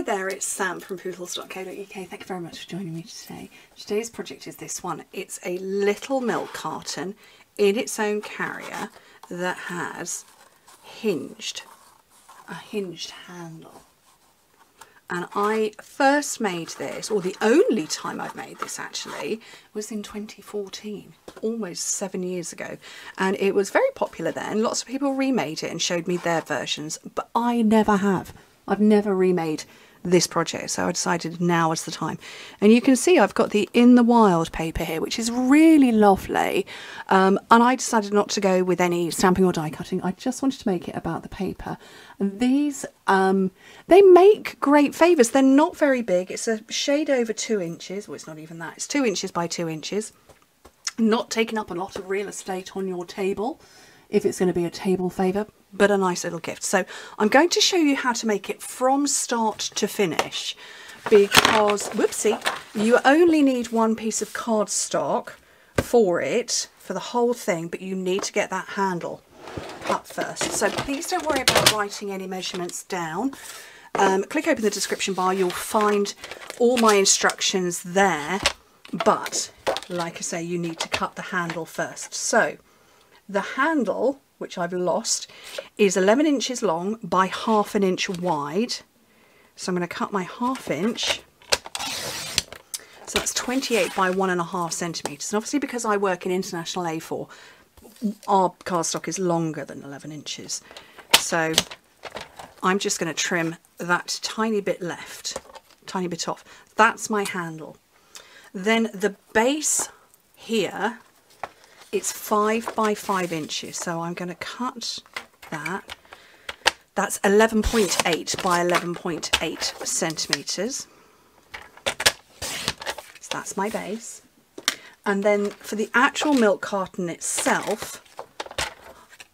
Hi there, it's Sam from pootles.co.uk. Thank you very much for joining me today. Today's project is this one. It's a little milk carton in its own carrier that has hinged, a hinged handle. And I first made this, or the only time I've made this actually, was in 2014, almost seven years ago. And it was very popular then. Lots of people remade it and showed me their versions, but I never have. I've never remade this project so I decided now is the time. And you can see I've got the in the wild paper here which is really lovely. Um, and I decided not to go with any stamping or die cutting. I just wanted to make it about the paper. And these um, they make great favours. They're not very big. It's a shade over two inches. Well it's not even that. It's two inches by two inches. Not taking up a lot of real estate on your table if it's going to be a table favour but a nice little gift. So I'm going to show you how to make it from start to finish because, whoopsie, you only need one piece of cardstock for it, for the whole thing, but you need to get that handle cut first. So please don't worry about writing any measurements down. Um, click open the description bar, you'll find all my instructions there, but like I say, you need to cut the handle first. So the handle which I've lost, is 11 inches long by half an inch wide. So I'm going to cut my half inch. So that's 28 by one and a half centimetres. And obviously because I work in international A4, our cardstock is longer than 11 inches. So I'm just going to trim that tiny bit left, tiny bit off. That's my handle. Then the base here it's five by five inches so I'm going to cut that. That's 11.8 by 11.8 centimeters. So that's my base. And then for the actual milk carton itself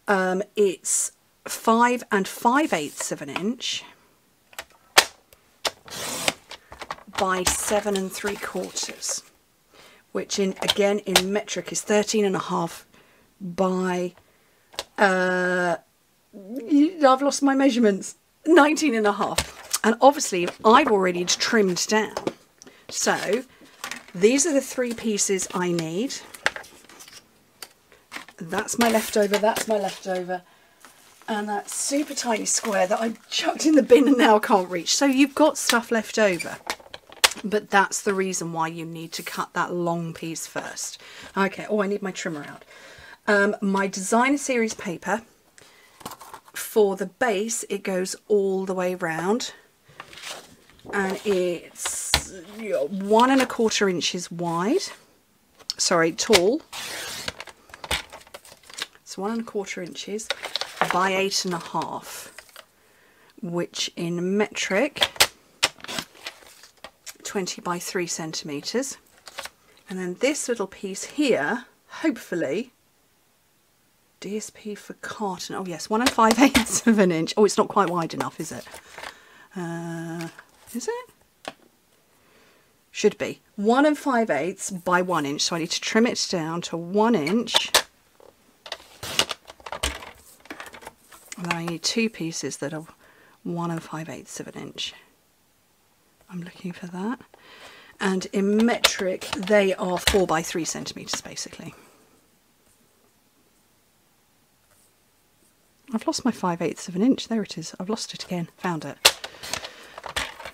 um, it's five and five eighths of an inch by seven and three quarters which in again in metric is 13 and a half by uh I've lost my measurements. 19 and a half. And obviously I've already trimmed down. So these are the three pieces I need. That's my leftover that's my leftover. And that super tiny square that I chucked in the bin and now can't reach. So you've got stuff left over but that's the reason why you need to cut that long piece first. Okay, oh, I need my trimmer out. Um, my designer series paper, for the base, it goes all the way round and it's one and a quarter inches wide, sorry, tall. It's one and a quarter inches by eight and a half, which in metric 20 by 3 centimetres. And then this little piece here, hopefully, DSP for carton. Oh yes, one and five eighths of an inch. Oh, it's not quite wide enough, is it? Uh, is it? Should be. One and five eighths by one inch. So I need to trim it down to one inch. And then I need two pieces that are one and five eighths of an inch. I'm looking for that. And in metric, they are four by three centimetres basically. I've lost my 5 eighths of an inch. There it is. I've lost it again. Found it.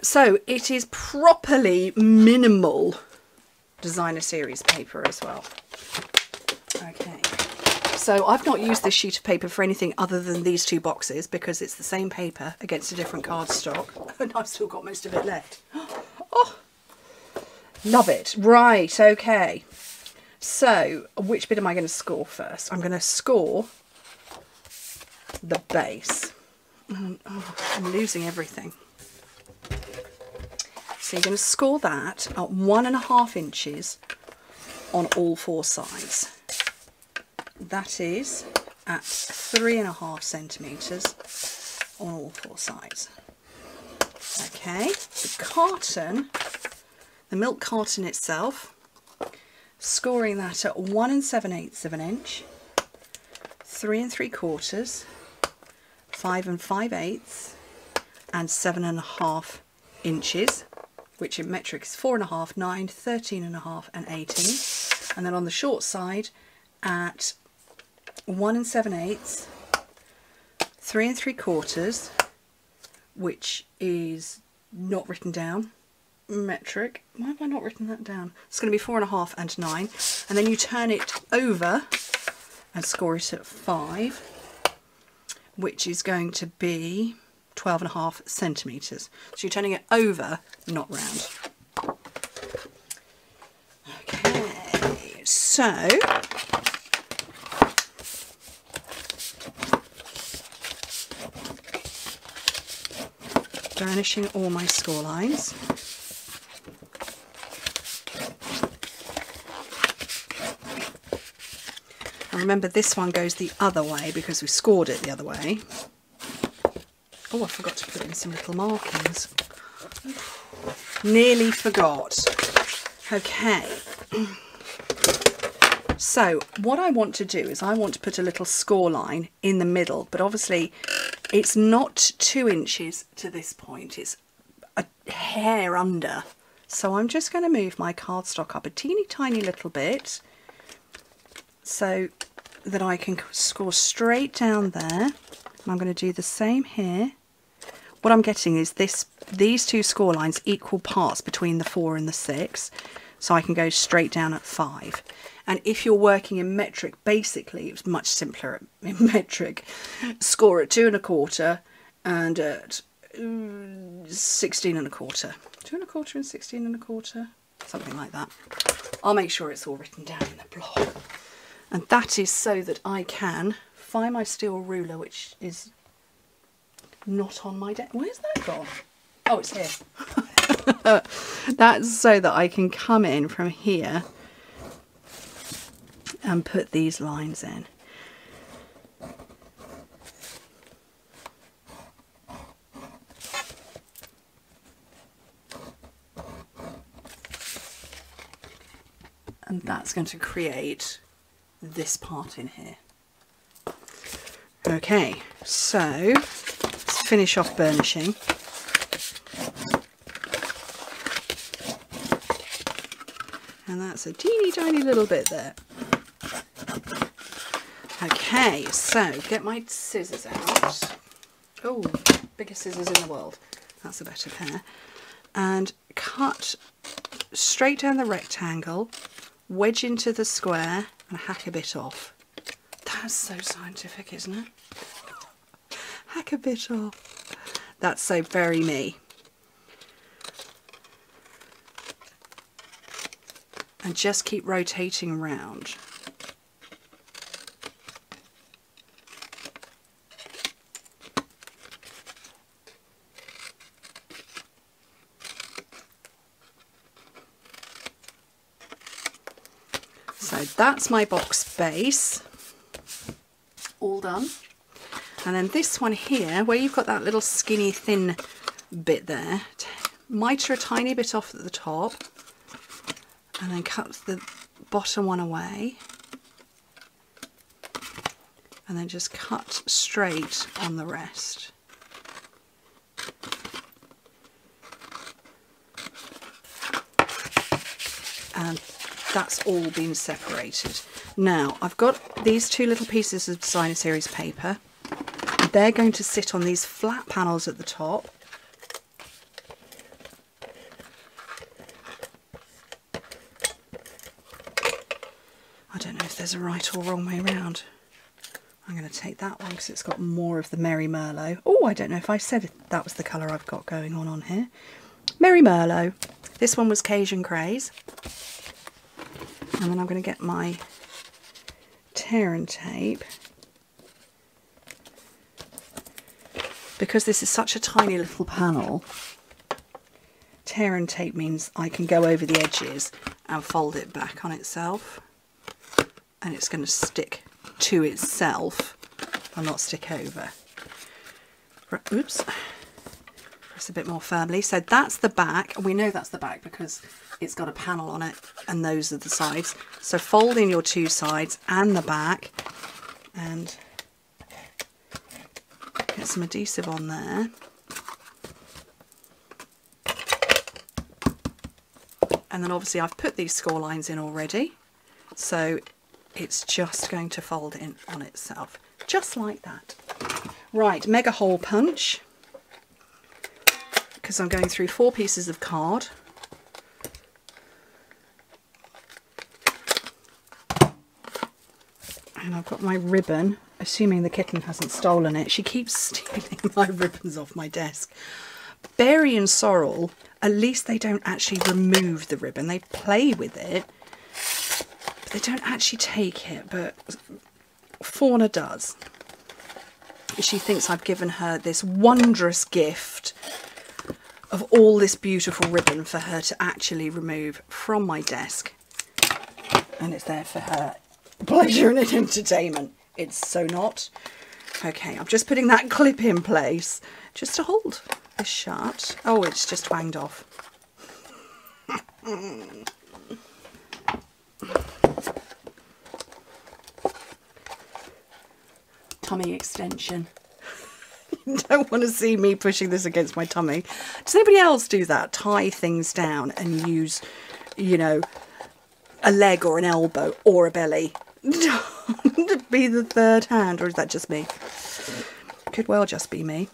So it is properly minimal designer series paper as well. So I've not used this sheet of paper for anything other than these two boxes because it's the same paper against a different cardstock and I've still got most of it left. Oh, love it. Right, okay. So which bit am I going to score first? I'm going to score the base. Mm, oh, I'm losing everything. So you're going to score that at one and a half inches on all four sides that is at three and a half centimetres on all four sides. Okay, the carton, the milk carton itself, scoring that at one and seven eighths of an inch, three and three quarters, five and five eighths, and seven and a half inches, which in metric is four and a half, nine, 13 and a half, and 18. And then on the short side at one and seven eighths, three and three quarters, which is not written down, metric. Why have I not written that down? It's going to be four and a half and nine. And then you turn it over and score it at five, which is going to be 12 and a half centimetres. So you're turning it over, not round. Okay, so burnishing all my score lines. And remember this one goes the other way because we scored it the other way. Oh, I forgot to put in some little markings. Nearly forgot. Okay. So what I want to do is I want to put a little score line in the middle, but obviously it's not two inches to this point, it's a hair under. So I'm just going to move my cardstock up a teeny tiny little bit so that I can score straight down there. I'm going to do the same here. What I'm getting is this these two score lines equal parts between the 4 and the 6 so I can go straight down at 5 and if you're working in metric basically it's much simpler in metric score at two and a quarter and at uh, 16 and a quarter. Two and a quarter and 16 and a quarter something like that. I'll make sure it's all written down in the blog and that is so that I can find my steel ruler which is not on my desk. Where's that gone? Oh it's here that's so that I can come in from here and put these lines in. And that's going to create this part in here. Okay, so let's finish off burnishing. And that's a teeny tiny little bit there. Okay, so get my scissors out. Oh, biggest scissors in the world. That's a better pair. And cut straight down the rectangle, wedge into the square and hack a bit off. That's so scientific, isn't it? hack a bit off. That's so very me. And just keep rotating around. So that's my box base. All done. And then this one here where you've got that little skinny thin bit there mitre a tiny bit off at the top and then cut the bottom one away and then just cut straight on the rest and that's all been separated. Now I've got these two little pieces of designer series paper. They're going to sit on these flat panels at the top. Don't know if there's a right or wrong way around. I'm going to take that one because it's got more of the Merry Merlot. Oh, I don't know if I said that was the colour I've got going on on here. Merry Merlot. This one was Cajun Craze and then I'm going to get my tear and tape because this is such a tiny little panel tear and tape means I can go over the edges and fold it back on itself and it's going to stick to itself and not stick over oops press a bit more firmly so that's the back and we know that's the back because it's got a panel on it and those are the sides. So fold in your two sides and the back and get some adhesive on there. And then obviously I've put these score lines in already. So it's just going to fold in on itself, just like that. Right, mega hole punch, because I'm going through four pieces of card. And I've got my ribbon, assuming the kitten hasn't stolen it. She keeps stealing my ribbons off my desk. Berry and Sorrel, at least they don't actually remove the ribbon. They play with it, they don't actually take it. But Fauna does. She thinks I've given her this wondrous gift of all this beautiful ribbon for her to actually remove from my desk. And it's there for her pleasure and entertainment. It's so not. Okay, I'm just putting that clip in place just to hold this shut. Oh, it's just twanged off. tummy extension. you don't want to see me pushing this against my tummy. Does anybody else do that? Tie things down and use, you know, a leg or an elbow or a belly to be the third hand, or is that just me? Could well just be me.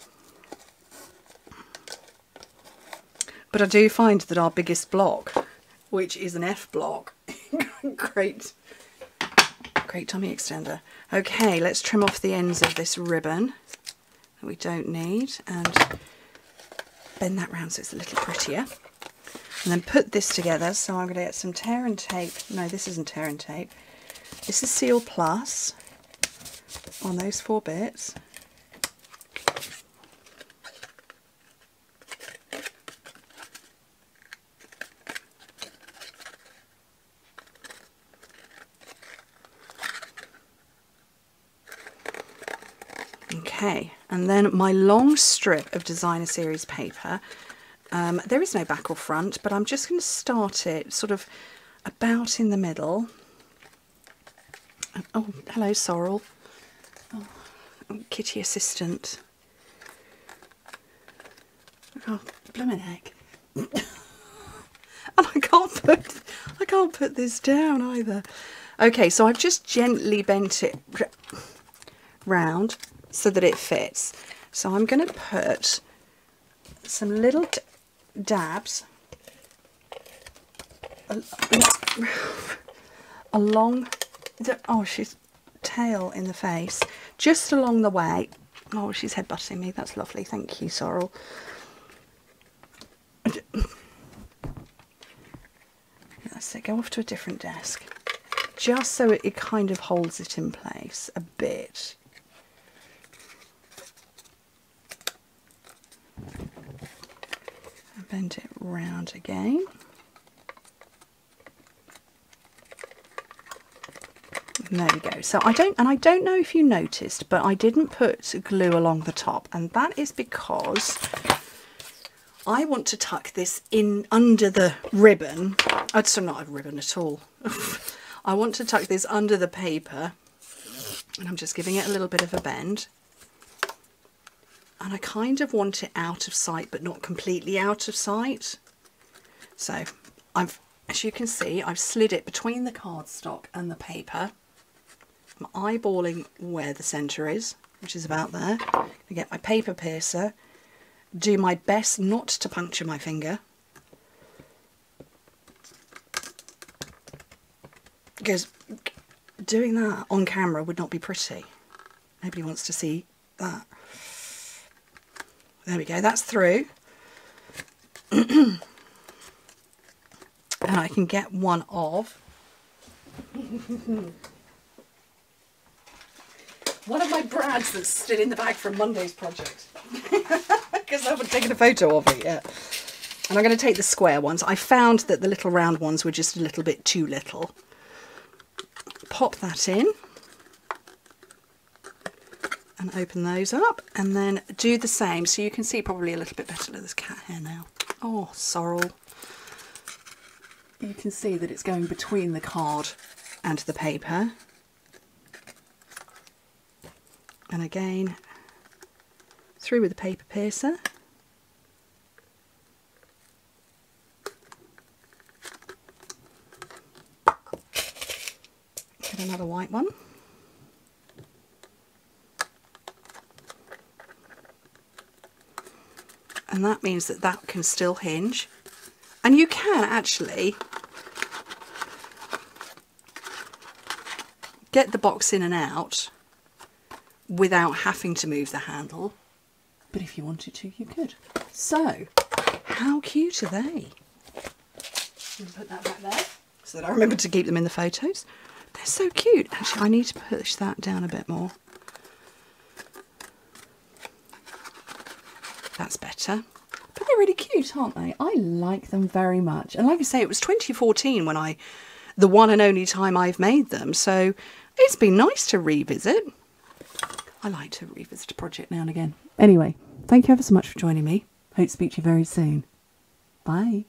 But I do find that our biggest block, which is an F block, great, great tummy extender. Okay, let's trim off the ends of this ribbon that we don't need and bend that round so it's a little prettier. And then put this together. So I'm going to get some tear and tape. No, this isn't tear and tape. This is Seal Plus on those four bits. Okay, and then my long strip of designer series paper. Um, there is no back or front, but I'm just going to start it sort of about in the middle. Oh, hello, Sorrel. Oh, kitty assistant. Oh, blooming heck. and I can't put I can't put this down either. Okay, so I've just gently bent it round so that it fits. So I'm going to put some little dabs along the, oh she's tail in the face just along the way. Oh she's headbutting me. That's lovely. Thank you Sorrel. That's it go off to a different desk. Just so it, it kind of holds it in place a bit bend it round again. there we go. So I don't, and I don't know if you noticed, but I didn't put glue along the top, and that is because I want to tuck this in under the ribbon. Uh, it's not a ribbon at all. I want to tuck this under the paper, and I'm just giving it a little bit of a bend and I kind of want it out of sight but not completely out of sight. So I've as you can see I've slid it between the cardstock and the paper. I'm eyeballing where the centre is which is about there. I get my paper piercer. Do my best not to puncture my finger. Because doing that on camera would not be pretty. Nobody wants to see that there we go, that's through. and I can get one of one of my brads that's still in the bag from Monday's project because I haven't taken a photo of it yet. And I'm going to take the square ones. I found that the little round ones were just a little bit too little. Pop that in and open those up and then do the same. So you can see probably a little bit better. Look this cat hair now. Oh sorrel. You can see that it's going between the card and the paper. And again through with the paper piercer. Get another white one. And that means that that can still hinge. And you can actually get the box in and out without having to move the handle. But if you wanted to, you could. So, how cute are they? Put that back there so that I remember to keep them in the photos. They're so cute. Actually, I need to push that down a bit more. That's better. But they're really cute, aren't they? I like them very much. And like I say, it was 2014 when I, the one and only time I've made them. So it's been nice to revisit. I like to revisit a project now and again. Anyway, thank you ever so much for joining me. Hope to speak to you very soon. Bye.